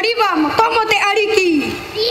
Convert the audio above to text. riva, komo te ariki.